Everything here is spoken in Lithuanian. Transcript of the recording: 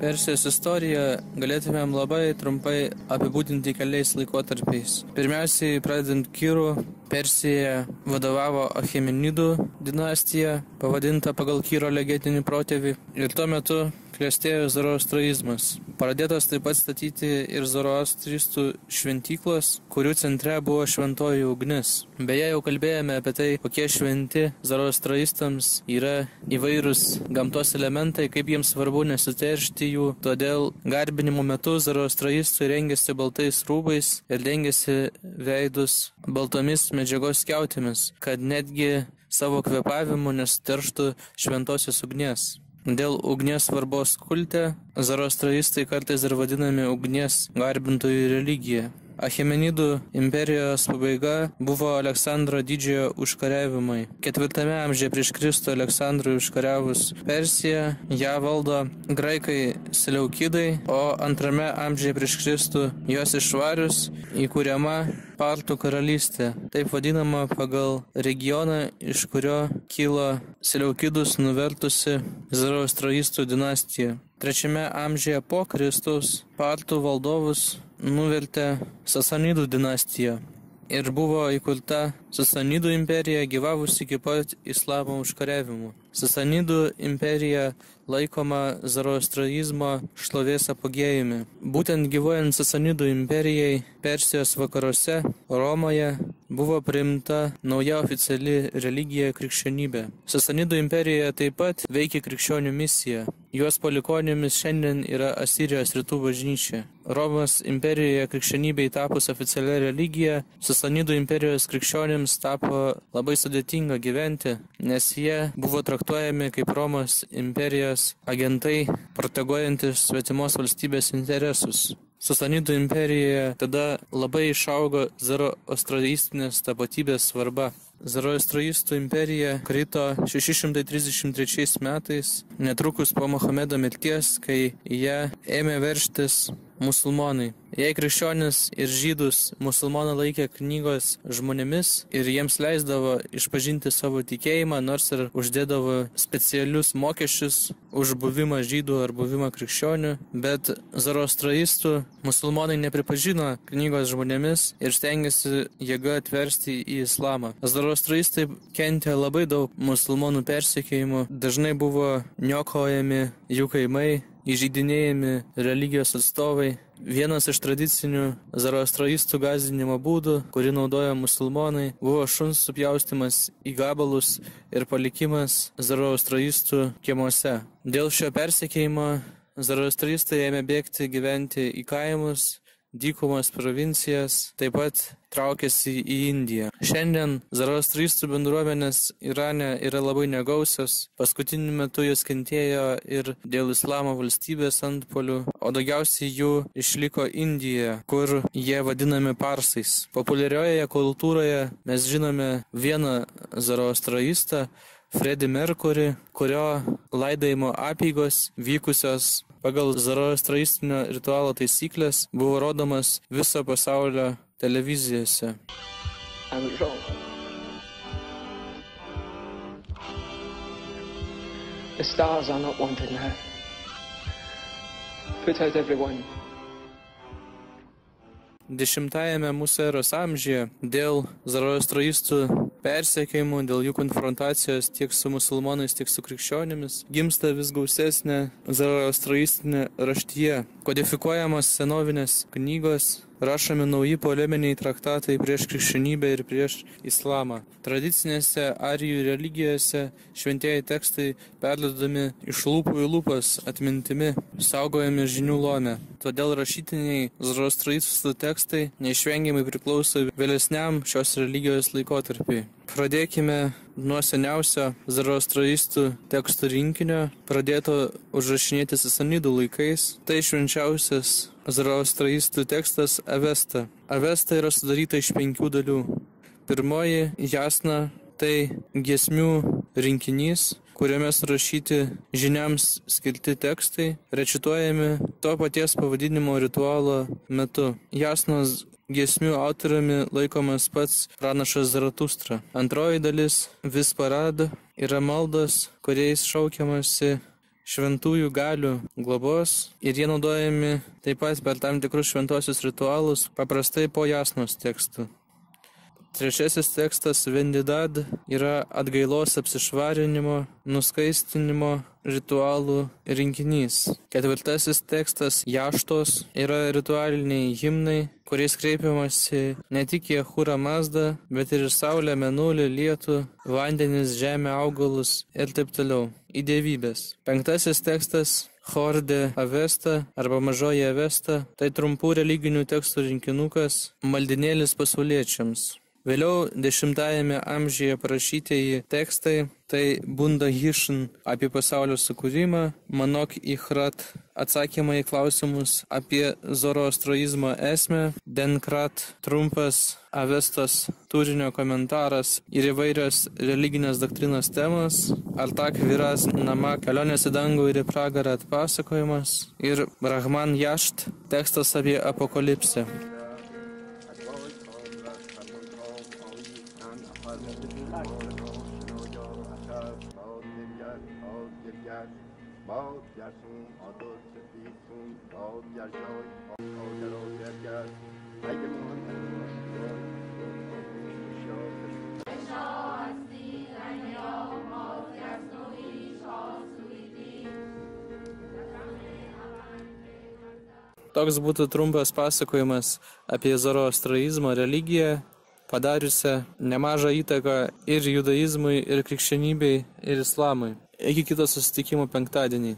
Persijos istoriją galėtumėm labai trumpai apibūdinti keliais laikotarpiais. Pirmiausiai, pradedant Kyrų, Persija vadovavo Achemenidų dinastija, pavadinta pagal Kyro legendinį protėvį. Ir tuo metu klėstėjo zoroastraizmas. Pradėtos taip pat statyti ir zoroastristų šventyklos, kurių centre buvo šventoji ugnis. Beje, jau kalbėjome apie tai, kokie šventi zoroastraistams yra įvairūs gamtos elementai, kaip jiems svarbu nesiteršti jų. Todėl garbinimo metu zoroastraistai rengėsi baltais rūbais ir dengėsi veidus baltomis medžiagos skiautėmis, kad netgi savo kvepavimu nesterštų šventosios ugnies. Dėl ugnies svarbos kulte zoroastraistai kartais ir vadinami ugnies garbintojų religija. Achemenidų imperijos pabaiga buvo Aleksandro didžiojo užkariavimai. Ketvirtame amžiuje prieš Kristų Aleksandrui užkariavus Persiją, ją valdo graikai Seleukidai, o antrame amžiuje prieš Kristų jos išvarius įkūriama Partų karalystė, taip vadinama pagal regioną, iš kurio kilo Seleukidus nuvertusi Zoroastraistų dinastija. Trečiame amžiuje po Kristaus Partų valdovus nuvertė Sasanidų dinastija ir buvo įkurta Sasanidų imperija gyvavusi iki pat islamo užkariavimų. Sasanidų imperija laikoma zoroastraizmo šlovės apogėjumi. Būtent gyvuojant Sasanidų imperijai Persijos vakaruose, Romoje, buvo priimta nauja oficiali religija krikščionybė. Sasanidų imperijoje taip pat veikia krikščionių misija. Jos palikonėmis šiandien yra Asirijos rytų bažnyčia. Romos imperijoje krikščionybei tapus oficialia religija, Sasanidų imperijos krikščionėms tapo labai sudėtinga gyventi, nes jie buvo traktuojami kaip Romos imperijos agentai, proteguojantis svetimos valstybės interesus. Sasanidų imperijoje tada labai išaugo zoroastraistinės tapatybės svarba. Zoroastraistų imperija krito 633 metais, netrukus po Mohamedo mirties, kai ją ėmė verštis musulmonai. Jei krikščionis ir žydus musulmonai laikė knygos žmonėmis ir jiems leisdavo išpažinti savo tikėjimą, nors ir uždėdavo specialius mokesčius už buvimą žydų ar buvimą krikščionių, bet zoroastraistų musulmonai nepripažino knygos žmonėmis ir stengiasi jėga atversti į islamą. Zoroastraistai kentė labai daug musulmonų persekėjimų, dažnai buvo niokojami jų kaimai, įžeidinėjami religijos atstovai. Vienas iš tradicinių zoroastraistų gazdinimo būdų, kurį naudoja musulmonai, buvo šuns supjaustimas į gabalus ir palikimas zoroastraistų kiemuose. Dėl šio persekėjimo zoroastraistai ėmė bėgti gyventi į kaimus dykumas provincijas, taip pat traukėsi į Indiją. Šiandien Zaraustristų bendruomenės Irane yra labai negausios. Paskutiniu metu jos kentėjo ir dėl islamo valstybės antpolių, o daugiausiai jų išliko Indijoje, kur jie vadinami parsais. Populiarioje kultūroje mes žinome vieną Zaraustraistą, Freddy Mercury, kurio laidojimo apygos vykusios pagal zoroastraistinio ritualo taisyklės buvo rodomas viso pasaulio televizijose. The stars are not wanted now. Put out everyone. Dešimtajame mūsų eros amžiuje dėl zoroastraistų persekėjimų, dėl jų konfrontacijos tiek su musulmonais, tiek su krikščionimis, gimsta vis gausesnė zoroastraistinė raštyje, kodifikuojamos senovinės knygos, rašomi nauji poleminiai traktatai prieš krikščionybę ir prieš islamą. Tradicinėse arijų religijose šventieji tekstai perdodami iš lūpų į lūpas atmintimi, saugojami žinių lome. Todėl rašytiniai zoroastraistų tekstai neišvengiamai priklauso vėlesniam šios religijos laikotarpiai. Pradėkime nuo seniausio zoroastraistų tekstų rinkinio, pradėto užrašinėti Sasanidų laikais. Tai švenčiausias zoroastraistų tekstas Avesta. Avesta yra sudaryta iš penkių dalių. Pirmoji jasna tai giesmių rinkinys, kuriame surašyti žiniams skirti tekstai, rečituojami to paties pavadinimo ritualo metu. Jasnos Giesmių autoriumi laikomas pats pranašas Zaratustra. Antroji dalis vis parada yra maldos, kuriais šaukiamasi šventųjų galių globos ir jie naudojami taip pat per tam tikrus šventosius ritualus, paprastai po jasnos tekstų. Trečiasis tekstas Vendidad yra atgailos apsišvarinimo, nuskaistinimo ritualų rinkinys. Ketvirtasis tekstas Jaštos yra ritualiniai himnai, kuriais kreipiamasi ne tik į Ahūrą Mazdą, bet ir į Saulę, Menulį, Lietų, vandenis, žemę, augalus ir taip toliau. Į dievybės. Penktasis tekstas Horde Avesta arba Mažoji Avesta - tai trumpų religinių tekstų rinkinukas, maldinėlis pasauliečiams. Vėliau dešimtajame amžiuje parašytieji tekstai tai Bunda Hishin apie pasaulio sukūrimą, Manok Ichrat atsakymai į klausimus apie zoroastroizmo esmę, Denkrat trumpas Avestos turinio komentaras ir įvairios religinės doktrinos temos, Artak Viras Nama kelionės į dangų ir į pragarą atpasakojimas ir Brahman Jasht tekstas apie apokalipsę. Bald yaşın adı çıkıyorsun, bald yaşoy, bald yaşoy yerger. Haydi Muhammed, Toks būtų trumpas pasakojimas apie zoroastraizmo religiją, padariusią nemažą įtaką ir judaizmui, ir krikščionybei, ir islamui. Iki kito susitikimo penktadienį.